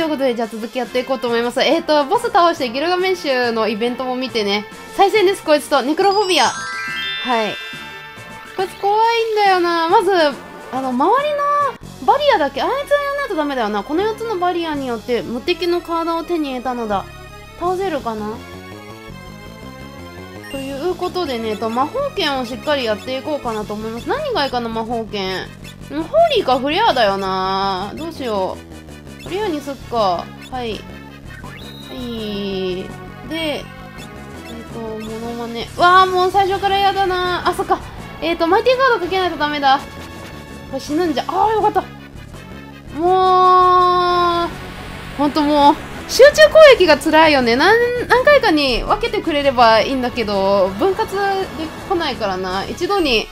ということで、じゃあ続きやっていこうと思います。えっ、ー、と、ボス倒してギルガメッシュのイベントも見てね。再戦です、こいつと。ネクロフォビア。はい。こいつ怖いんだよな。まず、あの、周りのバリアだけ、あいつをやらないとダメだよな。この4つのバリアによって無敵のカードを手に入れたのだ。倒せるかな？ということでねえ、と魔法剣をしっかりやっていこうかなと思います。何がいいかな、魔法剣。ホーリーかフレアだよな。どうしよう。フレアにすっか。はい。はい。で、えっ、ー、と、モノマネ。わあ、もう最初から嫌だな。あ、そっか。えっ、ー、と、マイティカードかけないとダメだ。これ死ぬんじゃ。ああ、よかった。もう、ほんともう、集中攻撃が辛いよね何何回かに分けてくれればいいんだけど分割で来ないからな一度に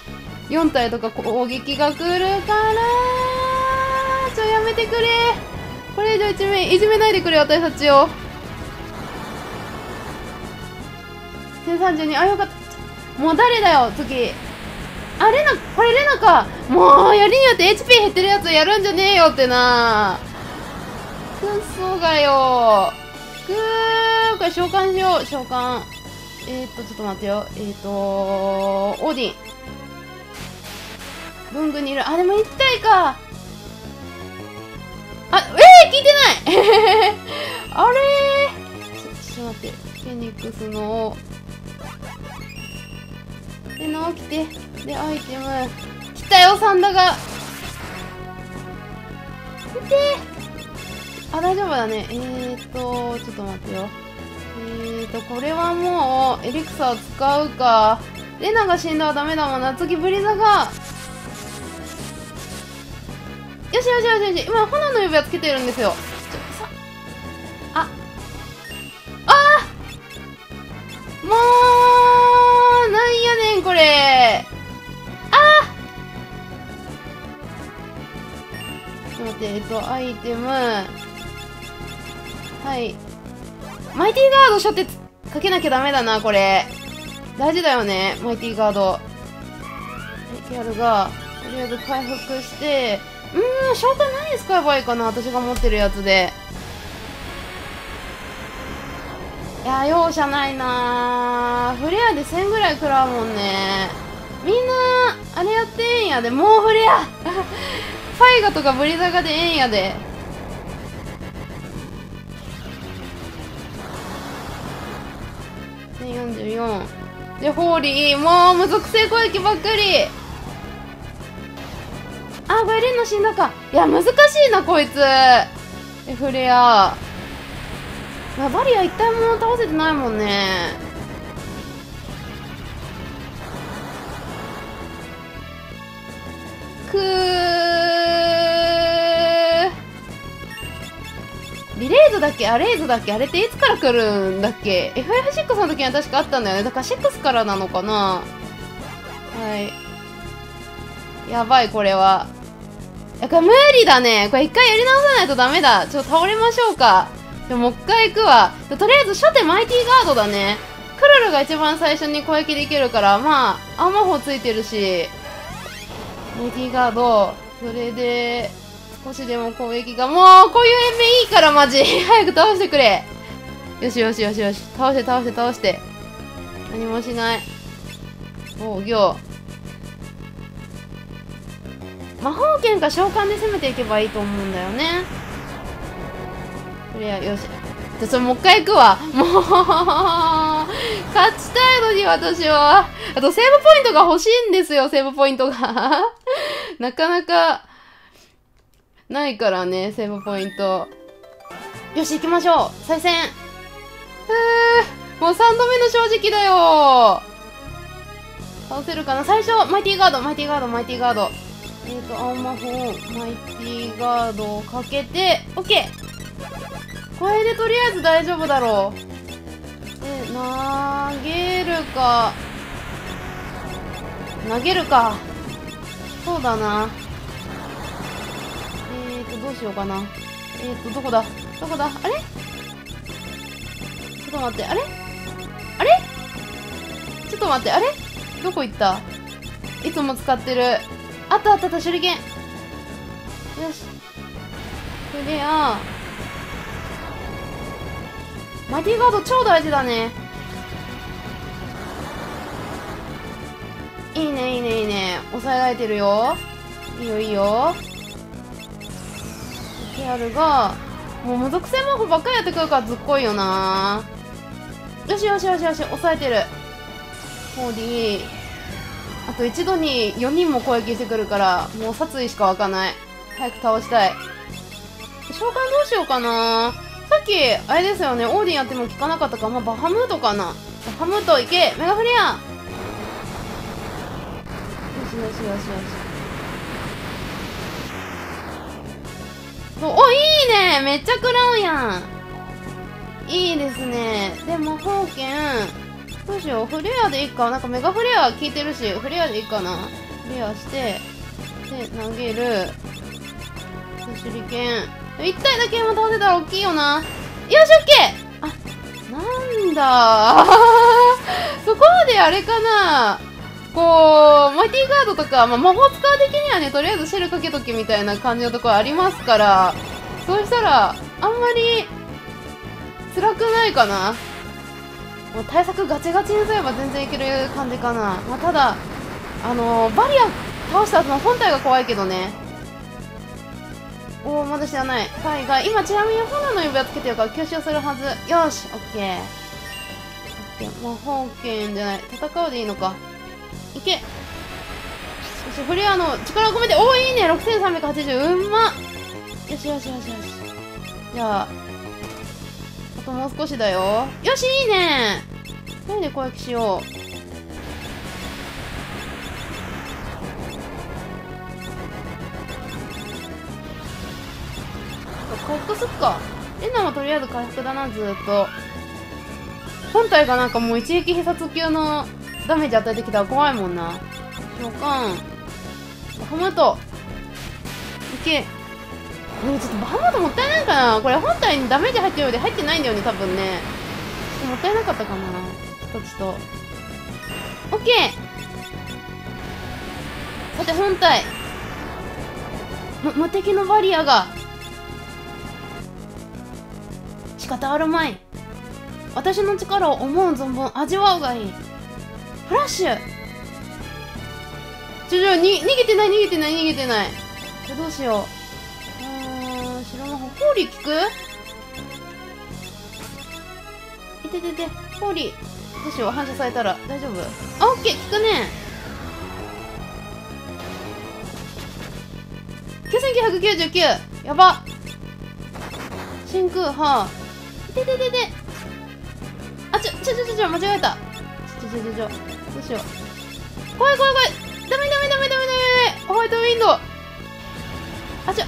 4体とか攻撃が来るからちょやめてくれこれ以上いじめいじめないでくれ私たちを。1032あよかった。もう誰だよ次。あレナこれレナか。もうやりによって HP 減ってるやつやるんじゃねえよってな。くそがよ。くーこれ召喚しよう。召喚。えー、っとちょっと待ってよ。えー、っとオーディン。文具にいる。あでも1体か。あえ、聞いてない あれ？ちょちょっと待ってフェニックスので直来てでアイテム来たよサンダが見てあ、大丈夫だね。えーと、ちょっと待ってよ。えーと、これはもう、エリクサー使うか。レナが死んだらダメだもんな。次、ブリザが。よしよしよしよし。今、炎の指輪つけてるんですよ。ちょ、さ。あ。あもう、なんやねん、これ。あちょっと待って、えっと、アイテム。はいマイティガード初手かけなきゃダメだなこれ大事だよねマイティガードキャルがとりあえず回復してうーん召喚何使えばいいかな私が持ってるやつで。いや容赦ないな。フレアで1000ぐらい食らうもんね。みんなあれやってええんやで。もうフレア。ファイガとかブリザガでええんやで。1044でホーリー。もう無属性攻撃ばっかり。あバイレンの死んだかいや難しいなこいつエフレアバリア一体も倒せてないもんねくリレーズだっけ？あレーズだっけ？あれっていつから来るんだっけ ?FF6 の時には確かあったんだよね。だから6からなのかなはい。やばい、これは。や、これ無理だね。これ一回やり直さないとダメだ。ちょっと倒れましょうか。でももう一回行くわ。とりあえず初手マイティガードだね。クルルが一番最初に攻撃できるから、まあ、アーマー砲ついてるし、マイティガード、それで、少しでも攻撃がもうこういう延命いいからマジ 早く倒してくれよしよしよしよし倒して倒して倒して何もしない防御魔法剣か召喚で攻めていけばいいと思うんだよね。とりあえずよし。じゃそれもう一回行くわ。もう勝ちたいのに私は。あとセーブポイントが欲しいんですよセーブポイントが。なかなかないからね、セーブポイント。よし、行きましょう。再戦。ふーもう3度目の正直だよ。倒せるかな？最初、マイティーガード、マイティーガード、マイティーガード。えっ、ー、と、青魔法、マイティーガードをかけて、オッケーこれでとりあえず大丈夫だろう。で、投げるか。投げるか。そうだな。えっとどうしようかな。えっ、ー、と、どこだ？どこだ？あれ？ちょっと待って、あれ？あれ？ちょっと待って、あれ？どこ行った？いつも使ってる。あったあったあった、手裏剣。よし。これで、あマイティガード超大事だね。いいねいいねいいね。抑えられてるよ。いいよいいよ。ケアルがもう無属性魔法ばっかりやってくるからずっこいよな。よしよしよしよし。抑えてる。ホーディ。あと一度に4人も攻撃してくるからもう殺意しか湧かない。早く倒したい。召喚どうしようかな。さっきあれですよねオーディンやっても効かなかったか、まあ、バハムートかな。バハムートいけ。メガフレアよしよしよしよし。おいいね。めっちゃ食らうやん。いいですね。でも宝剣。どうしよう。フレアでいいか。なんかメガフレア効いてるし。フレアでいいかな。フレアしてで投げる。手裏剣。1体だけも倒せたら大きいよな。よしオッケー！あなんだ。そこまであれかな。こうマイティガードとか、まあ、魔法使う的にはねとりあえずシェルかけとけみたいな感じのところありますから。そうしたらあんまり辛くないかな。もう対策ガチガチにすれば全然いける感じかな、まあ、ただあのー、バリア倒した後の本体が怖いけどね。おおまだ知らない。海外今ちなみに炎の指輪つけてるから吸収するはず。よしオッケー。オッケー。魔法剣じゃない。戦うでいいのか。いけ。よしフレアの力を込めておおいいね。6380うんまよしよしよしよし。じゃあともう少しだよ。よしいいね。何で攻撃しよう。回復すっか。レナはとりあえず回復だなずっと。本体がなんかもう一撃必殺級のダメージ与えてきたら怖いもんな。召喚。ハムトいけ。でもちょっとバハムトもったいないかな。これ本体にダメージ入ってるようで入ってないんだよね多分ね。もったいなかったかな。ちょっと。ちょっとオッケー。さて本体。無敵のバリアが。仕方あるまい。私の力を思う存分味わうがいい。フラッシュ。ちょちょに逃げてない逃げてない逃げてない。どうしよう。白魔法氷効くいててて氷どうしよう反射されたら大丈夫？あオッケー効くね9999やば。真空波。てててて。あちょちょちょちょちょ間違えた。ちょちょちょちょ。どうしよう。怖い怖い怖い。ダメダメダメダメダメ。ホワイトウィンドウ。あちょ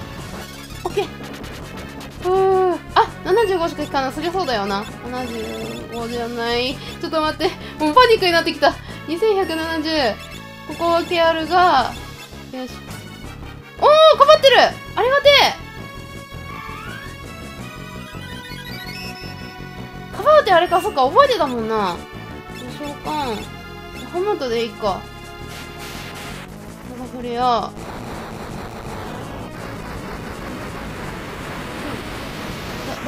ふーあ75しか引かなそりゃそうだよな。75じゃない。ちょっと待って。もうパニックになってきた。2170ここはケアルがよし。おおかばってる。ありがて。えカバーってあれか、そっか、覚えてたもんな。召喚。ハマトでいいか。これや。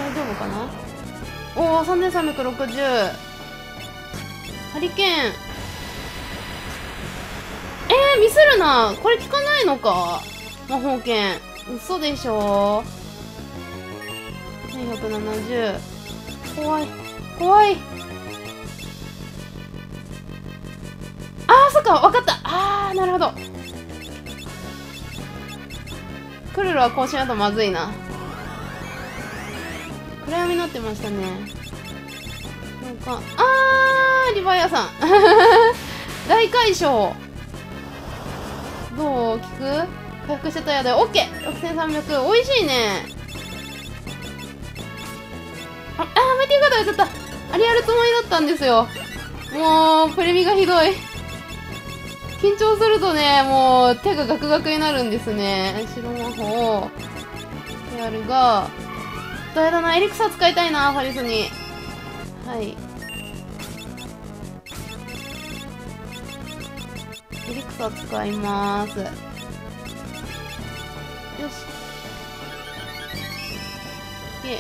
大丈夫かな？おお、3360。ハリケーン。えー、ミスるな。これ効かないのか？魔法剣。嘘でしょ。1170。怖い。怖いあーそっか分かったあーなるほどクルルはこうしないとまずいな暗闇になってましたね。なんかあーリヴァイアさん。大解消どう？効く？回復してたやで。オッケー！6300美味しいね。ああーメティガードやっちゃった。あれやるつもりだったんですよ。もうプレミがひどい。緊張するとねもう手がガクガクになるんですね。白魔法やるが。誰だなエリクサ使いたいなファリスに。はい。エリクサ使います。よし。で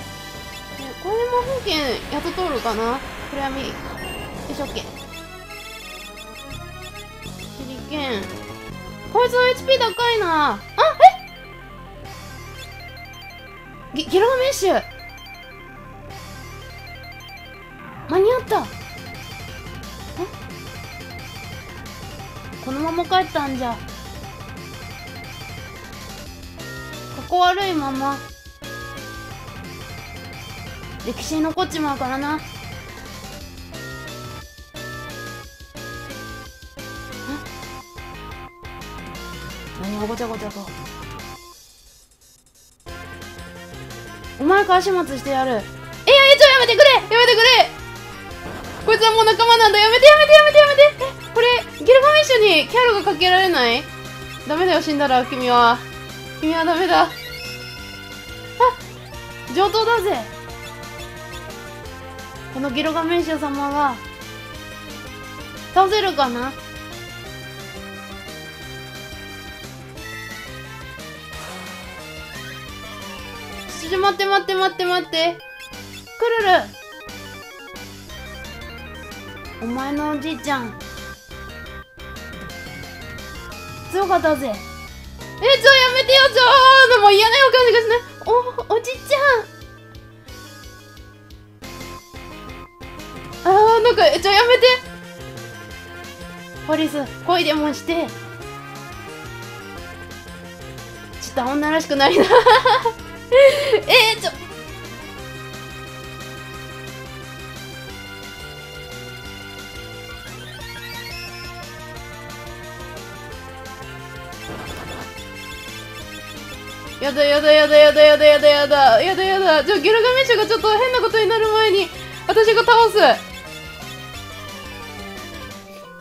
これで魔法剣やっと通るかな？暗闇よいしょ OK 手裏剣。こいつの HP 高いな。あえギギロメッシュ間に合った。このまま帰ったんじゃ。かっこ悪いまま。歴史に残っちまうからな。何がごちゃごちゃと。お前から始末してやる。えやえちょやめてくれ。やめてくれ。こいつはもう仲間なんだ。やめてやめてやめてやめて。えこれギルガメッシュにキャロがかけられない？ダメだよ死んだら君は。君はダメだ。あ上等だぜ。このギルガメッシュ様は倒せるかな？ちょ待って待って待って待って。クルルお前のおじいちゃん。強かったぜ。えちょやめてよちょーもう嫌な予感がしないおおじいちゃん。あーなんかちょやめて。ポリス恋でもして。ちょっと女らしくないな。えー、ちょ。やだやだやだやだやだやだやだ。やだやだ。ちょギルガメッシュがちょっと変なことになる前に私が倒す。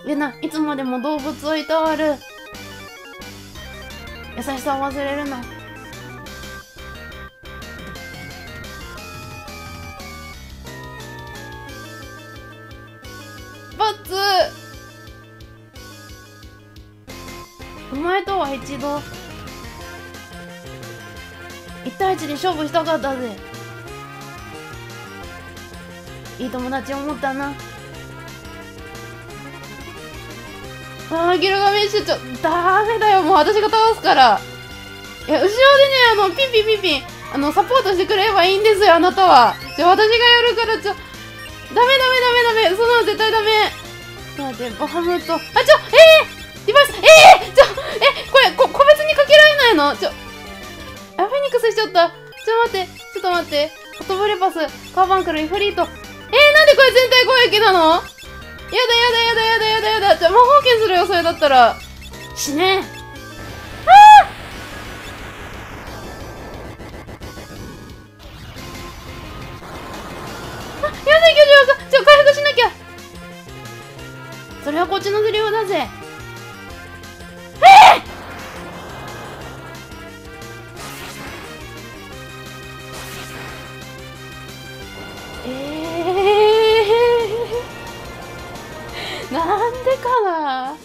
レナいつまでも動物をいたわる。優しさを忘れるな。一度1対1で勝負したかったぜ。いい友達を持ったな。あーギルガメッシュちょダメだよ。もう私が倒すから。いや後ろでねあのピンピンピンピンあのサポートしてくれればいいんですよあなたは。じゃ私がやるからちょダメダメダメダメ。そんなの絶対ダメ。待ってバハムと。あちょえー、リバースえー、ないの？ちょあフェニックスしちゃったちょ待って。ちょっと待って。フォトブレパスカーバンクルイフリート。えー、なんでこれ全体攻撃なの？やだやだやだやだやだやだ。じゃ魔法剣するよそれだったら。死ね。ああやだけどちょ回復しなきゃ。それはこっちのセリフだぜ。なんでかな。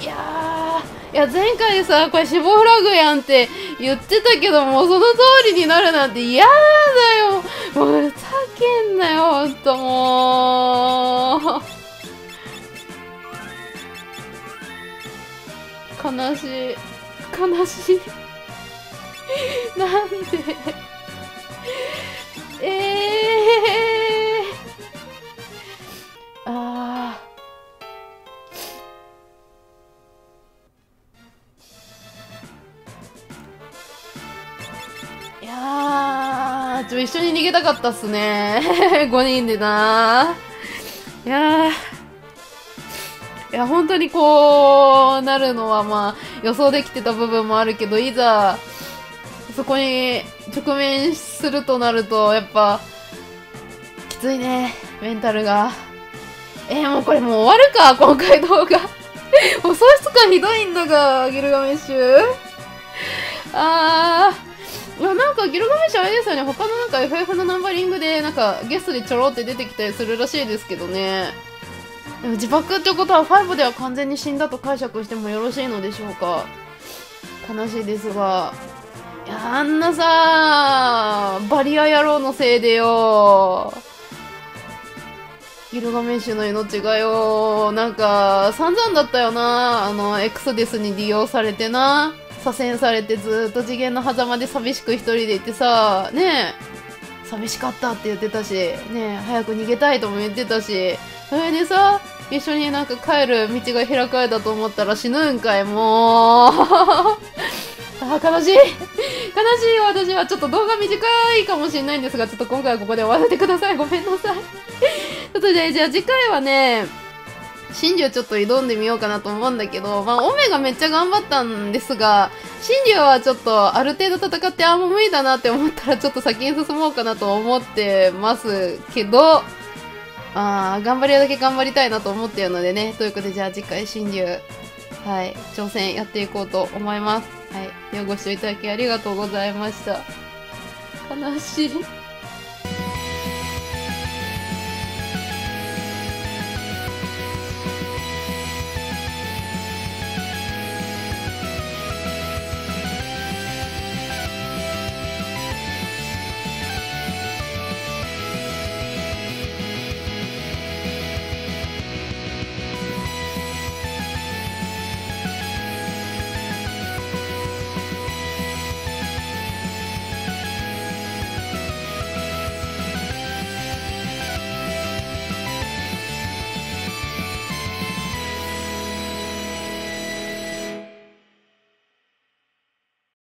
いやいや前回さこれ死亡フラグやんって言ってたけどもその通りになるなんて嫌だよ。もうふざけんなよほんともう。悲しい。悲しい。なんで。ええちょ一緒に逃げたかったっすね 5人でないやいや本当にこうなるのはまあ予想できてた部分もあるけどいざそこに直面するとなると、やっぱ、きついね、メンタルが。えー、もうこれもう終わるか、今回動画。もう喪失感ひどいんだが、ギルガメッシュ。あー。いや、なんかギルガメッシあれですよね、他のなんか FF のナンバリングで、なんかゲストでちょろって出てきたりするらしいですけどね。でも自爆ってことは5では完全に死んだと解釈してもよろしいのでしょうか。悲しいですが。いやあんなさバリア野郎のせいでよギルガメッシュの命がよなんか散々だったよなあのエクソデスに利用されてな左遷されてずっと次元の狭間で寂しく一人でいてさねえ寂しかったって言ってたしねえ早く逃げたいとも言ってたしそれでさ一緒になんか帰る道が開かれたと思ったら死ぬんかいもう。あ悲しい。悲しい私はちょっと動画短いかもしれないんですがちょっと今回はここで終わらせてください。ごめんなさい。ということでじゃあ次回はね真珠ちょっと挑んでみようかなと思うんだけど、まあ、オメがめっちゃ頑張ったんですが、真珠はちょっとある程度戦ってあんま無理だなって思ったらちょっと先に進もうかなと思ってますけど、あ頑張りだけ頑張りたいなと思ってるのでね。ということで、じゃあ次回真珠、はい、挑戦やっていこうと思います。はい。ではご視聴いただきありがとうございました。悲しい。